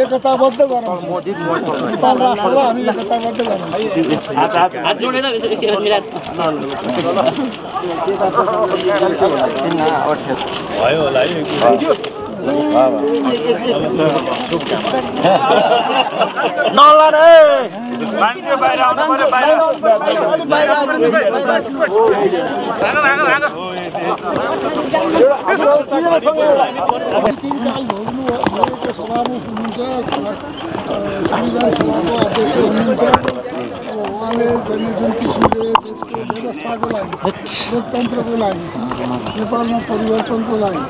एकताबद्ध गरौँ नेपाल राष्ट्रलाई हामी एकताबद्ध गरौँ हात जोडेर यसो मिलाएर तिनकाल भोग्नु सभामुख हुनुहुन्छ संविधान सभाको अध्यक्ष हुनुहुन्छ अब उहाँले जहिले जुन किसिमले देशको व्यवस्थाको लागि लोकतन्त्रको लागि नेपालमा परिवर्तनको लागि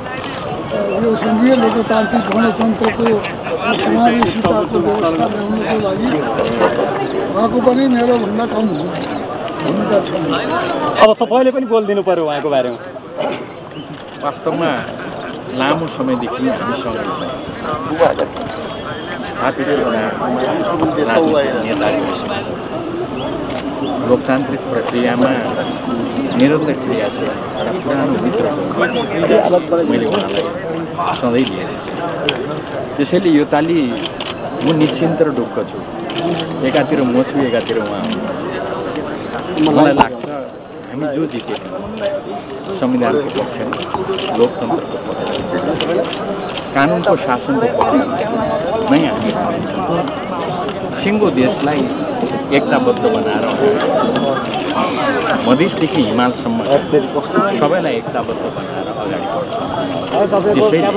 यो सङ्घीय लोकतान्त्रिक गणतन्त्रको समावेशिताको व्यवस्था ल्याउनको लागि उहाँको पनि मेरोभन्दा कम भूमिका छैन अब तपाईँले पनि बोलिदिनु पर्यो उहाँको बारेमा। वास्तवमा लामो समयदेखि हामीसँगै स्थापित लोकतान्त्रिक प्रक्रियामा निरन्तर क्रियाशील एउटा पुरानो रूपमा मैले उहाँलाई सधैँ लिएर त्यसैले यो तालि म निश्चिन्त र ढुक्क छु। एकातिर म छु एकातिर उहाँ मलाई लाग्छ हामी जो जित्यौँ संविधानको पक्षमा लोकतन्त्रको पक्षमा कानुनको शासनको पक्षमा नै हामी सिङ्गो देशलाई एकताबद्ध बनाएर मधेसदेखि हिमालसम्म सबैलाई एकताबद्ध बनाएर अगाडि बढ्छौँ। त्यसैले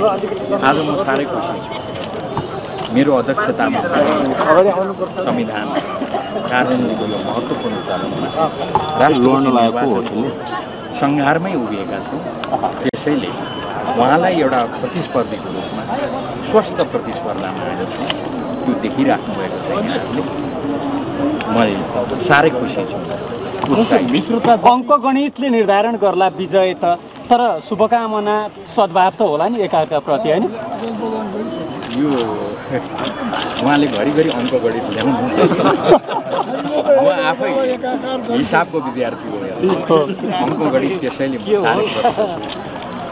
आज म साह्रै खुसी छु। मेरो अध्यक्षतामा संविधान कार्यान्वयनको यो महत्त्वपूर्ण चरणमा राष्ट्र सङ्घारमै उभिएका छौँ। त्यसैले उहाँलाई एउटा प्रतिस्पर्धीको रूपमा स्वस्थ प्रतिस्पर्धामा आएर चाहिँ त्यो देखिराख्नु भएको छ यहाँहरूले म साह्रै खुसी छु। छु। मित्रता अङ्क गणितले निर्धारण गर्ला विजय त तर शुभकामना सद्भाव त होला नि एकाअर्काप्रति होइन? यो उहाँले घरिघरि अङ्क ल्याउनुहुन्छ म आफै हिसाबको विद्यार्थी हो। अङ्क गणित त्यसैले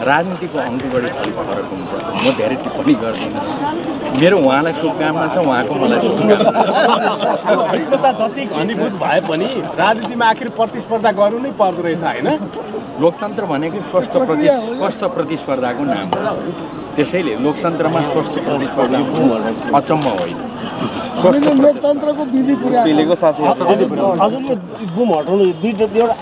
राजनीतिको अङ्क गणित अलिक फरक हुन्छ। म धेरै टिप्पणी गर्दिनँ। मेरो उहाँलाई शुभकामना छ उहाँको मलाई शुभकामना जति घनीभूत भए पनि राजनीतिमा आखिर प्रतिस्पर्धा गर्नु नै पर्दो रहेछ होइन? लोकतन्त्र भनेकै स्वस्थ प्रति स्वस्थ प्रतिस्पर्धाको नाम हो। त्यसैले लोकतन्त्रमा स्वस्थ प्रतिस्पर्धा अचम्म होइन। हामीले लोकतन्त्रको विधि पुर्याएको हजुर यो बुम हटाउनु एउटा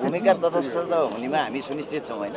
भूमिका तटस्थ हुनेमा हामी सुनिश्चित छौँ होइन।